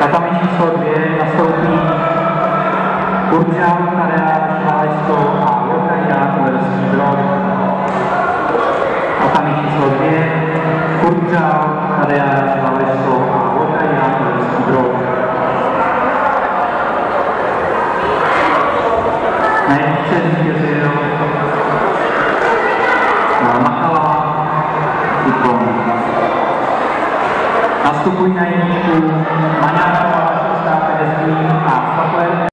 Na tam číslo dvě nastoupí Kurčák, Tadeáš, Maleško a Uherský Brod. Na tam číslo dvě Kurčák, Tadeáš, Maleško a Lokaják, Uherský Brod. Nejvíce zvítězil あそこにないこう学ぶ